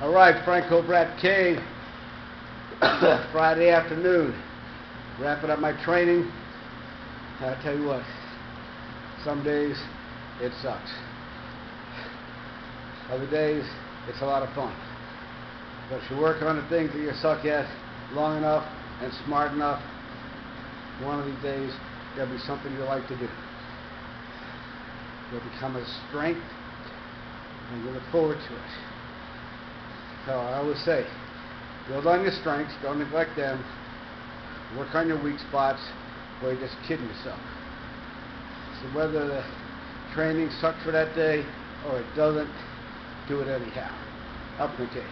All right, Franco Brat King. Friday afternoon. Wrapping up my training. I tell you what, some days it sucks. Other days it's a lot of fun. But if you work on the things that you suck at long enough and smart enough, one of these days there'll be something you like to do. You'll become a strength and you look forward to it. So I always say, build on your strengths, don't neglect them, work on your weak spots, or you're just kidding yourself. So whether the training sucks for that day or it doesn't, do it anyhow. Up the cake.